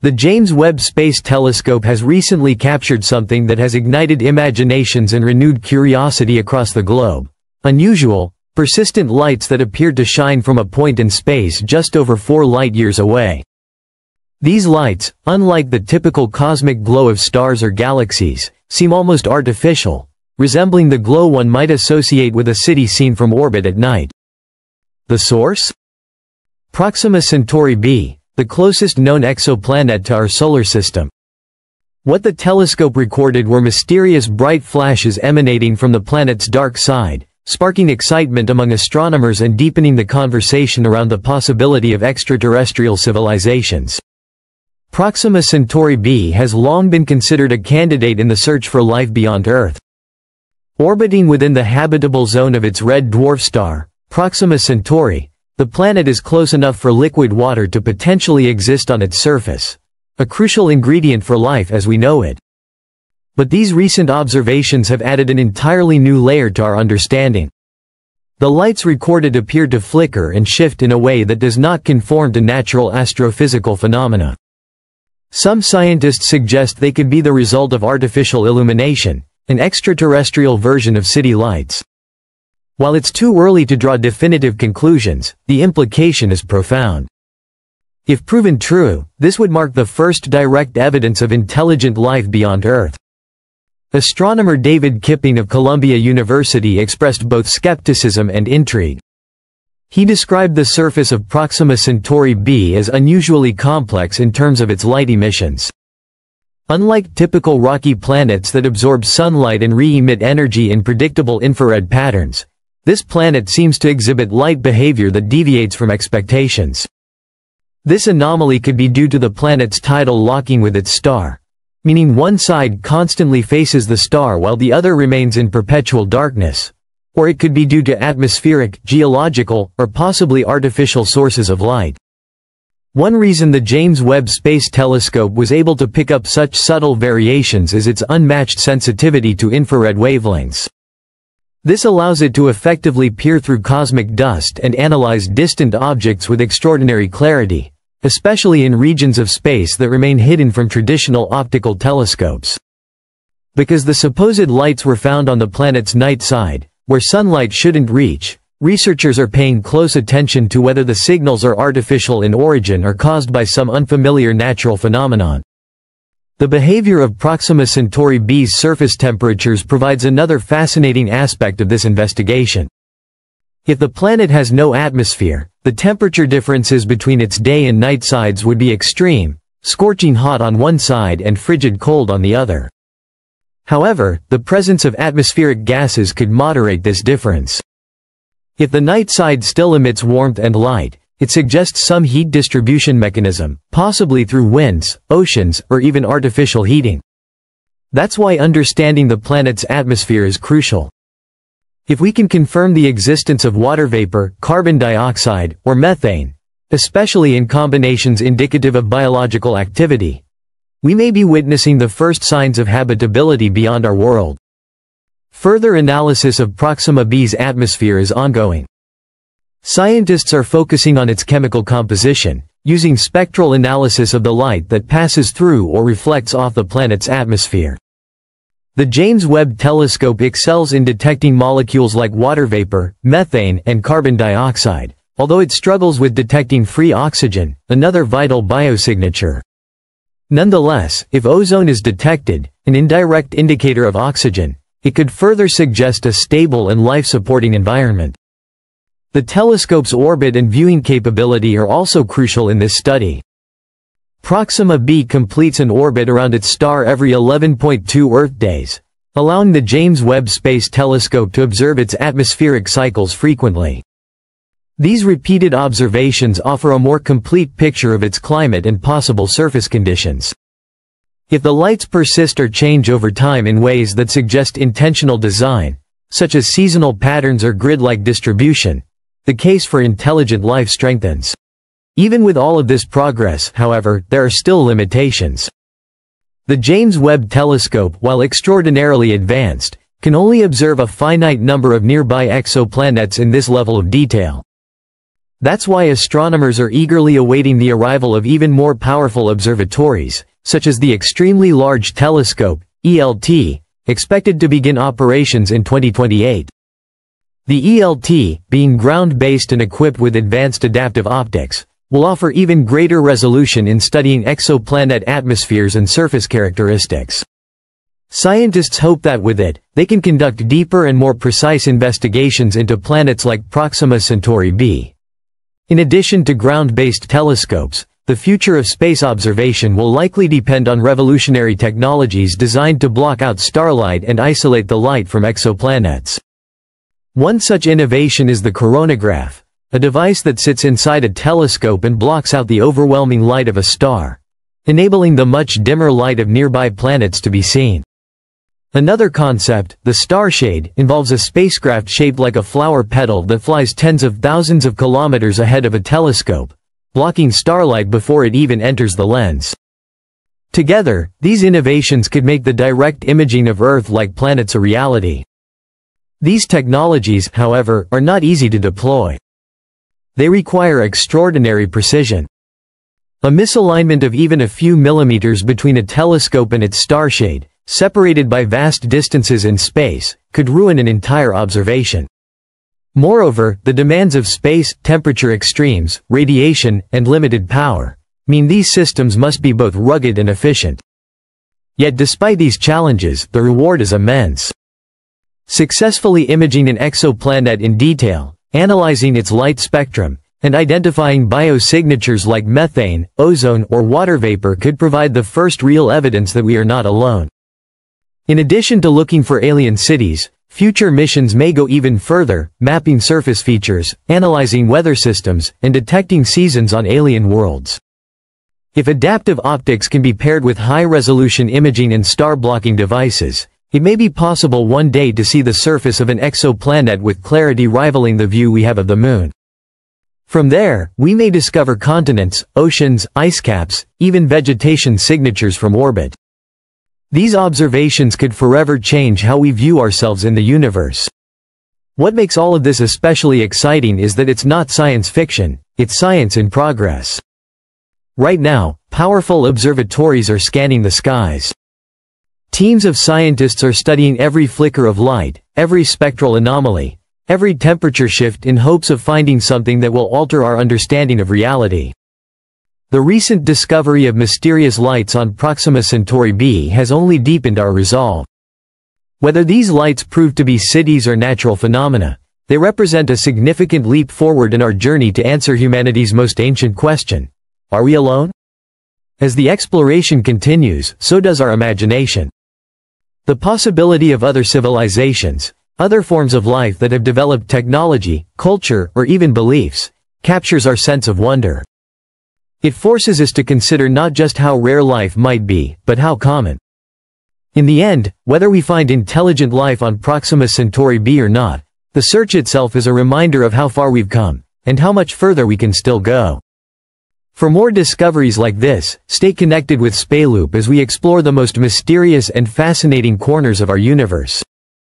The James Webb Space Telescope has recently captured something that has ignited imaginations and renewed curiosity across the globe. Unusual, persistent lights that appeared to shine from a point in space just over four light-years away. These lights, unlike the typical cosmic glow of stars or galaxies, seem almost artificial, resembling the glow one might associate with a city seen from orbit at night. The source? Proxima Centauri b, the closest known exoplanet to our solar system. What the telescope recorded were mysterious bright flashes emanating from the planet's dark side, sparking excitement among astronomers and deepening the conversation around the possibility of extraterrestrial civilizations. Proxima Centauri b has long been considered a candidate in the search for life beyond Earth. Orbiting within the habitable zone of its red dwarf star, Proxima Centauri, the planet is close enough for liquid water to potentially exist on its surface, a crucial ingredient for life as we know it. But these recent observations have added an entirely new layer to our understanding. The lights recorded appear to flicker and shift in a way that does not conform to natural astrophysical phenomena. Some scientists suggest they could be the result of artificial illumination, an extraterrestrial version of city lights. While it's too early to draw definitive conclusions, the implication is profound. If proven true, this would mark the first direct evidence of intelligent life beyond Earth. Astronomer David Kipping of Columbia University expressed both skepticism and intrigue. He described the surface of Proxima Centauri b as unusually complex in terms of its light emissions. Unlike typical rocky planets that absorb sunlight and re-emit energy in predictable infrared patterns, this planet seems to exhibit light behavior that deviates from expectations. This anomaly could be due to the planet's tidal locking with its star, meaning one side constantly faces the star while the other remains in perpetual darkness. Or it could be due to atmospheric, geological, or possibly artificial sources of light. One reason the James Webb Space Telescope was able to pick up such subtle variations is its unmatched sensitivity to infrared wavelengths. This allows it to effectively peer through cosmic dust and analyze distant objects with extraordinary clarity, especially in regions of space that remain hidden from traditional optical telescopes. Because the supposed lights were found on the planet's night side, where sunlight shouldn't reach, researchers are paying close attention to whether the signals are artificial in origin or caused by some unfamiliar natural phenomenon. The behavior of Proxima Centauri b's surface temperatures provides another fascinating aspect of this investigation. If the planet has no atmosphere, the temperature differences between its day and night sides would be extreme, scorching hot on one side and frigid cold on the other. However, the presence of atmospheric gases could moderate this difference. If the night side still emits warmth and light, it suggests some heat distribution mechanism, possibly through winds, oceans, or even artificial heating. That's why understanding the planet's atmosphere is crucial. If we can confirm the existence of water vapor, carbon dioxide, or methane, especially in combinations indicative of biological activity, we may be witnessing the first signs of habitability beyond our world. Further analysis of Proxima b's atmosphere is ongoing. Scientists are focusing on its chemical composition, using spectral analysis of the light that passes through or reflects off the planet's atmosphere. The James Webb Telescope excels in detecting molecules like water vapor, methane, and carbon dioxide, although it struggles with detecting free oxygen, another vital biosignature. Nonetheless, if ozone is detected, an indirect indicator of oxygen, it could further suggest a stable and life-supporting environment. The telescope's orbit and viewing capability are also crucial in this study. Proxima b completes an orbit around its star every 11.2 Earth days, allowing the James Webb Space Telescope to observe its atmospheric cycles frequently. These repeated observations offer a more complete picture of its climate and possible surface conditions. If the lights persist or change over time in ways that suggest intentional design, such as seasonal patterns or grid-like distribution, the case for intelligent life strengthens. Even with all of this progress, however, there are still limitations. The James Webb Telescope, while extraordinarily advanced, can only observe a finite number of nearby exoplanets in this level of detail. That's why astronomers are eagerly awaiting the arrival of even more powerful observatories, such as the Extremely Large Telescope, ELT, expected to begin operations in 2028. The ELT, being ground-based and equipped with advanced adaptive optics, will offer even greater resolution in studying exoplanet atmospheres and surface characteristics. Scientists hope that with it, they can conduct deeper and more precise investigations into planets like Proxima Centauri b. In addition to ground-based telescopes, the future of space observation will likely depend on revolutionary technologies designed to block out starlight and isolate the light from exoplanets. One such innovation is the coronagraph, a device that sits inside a telescope and blocks out the overwhelming light of a star, enabling the much dimmer light of nearby planets to be seen. Another concept, the starshade, involves a spacecraft shaped like a flower petal that flies tens of thousands of kilometers ahead of a telescope, blocking starlight before it even enters the lens. Together, these innovations could make the direct imaging of Earth-like planets a reality. These technologies, however, are not easy to deploy. They require extraordinary precision. A misalignment of even a few millimeters between a telescope and its starshade, separated by vast distances in space, could ruin an entire observation. Moreover, the demands of space, temperature extremes, radiation, and limited power, mean these systems must be both rugged and efficient. Yet despite these challenges, the reward is immense. Successfully imaging an exoplanet in detail, analyzing its light spectrum, and identifying biosignatures like methane, ozone or water vapor could provide the first real evidence that we are not alone. In addition to looking for alien cities, future missions may go even further, mapping surface features, analyzing weather systems, and detecting seasons on alien worlds. If adaptive optics can be paired with high-resolution imaging and star-blocking devices, it may be possible one day to see the surface of an exoplanet with clarity rivaling the view we have of the Moon. From there, we may discover continents, oceans, ice caps, even vegetation signatures from orbit. These observations could forever change how we view ourselves in the universe. What makes all of this especially exciting is that it's not science fiction, it's science in progress. Right now, powerful observatories are scanning the skies. Teams of scientists are studying every flicker of light, every spectral anomaly, every temperature shift in hopes of finding something that will alter our understanding of reality. The recent discovery of mysterious lights on Proxima Centauri b has only deepened our resolve. Whether these lights prove to be cities or natural phenomena, they represent a significant leap forward in our journey to answer humanity's most ancient question. Are we alone? As the exploration continues, so does our imagination. The possibility of other civilizations, other forms of life that have developed technology, culture, or even beliefs, captures our sense of wonder. It forces us to consider not just how rare life might be, but how common. In the end, whether we find intelligent life on Proxima Centauri b or not, the search itself is a reminder of how far we've come, and how much further we can still go. For more discoveries like this, stay connected with SpaceLoop as we explore the most mysterious and fascinating corners of our universe.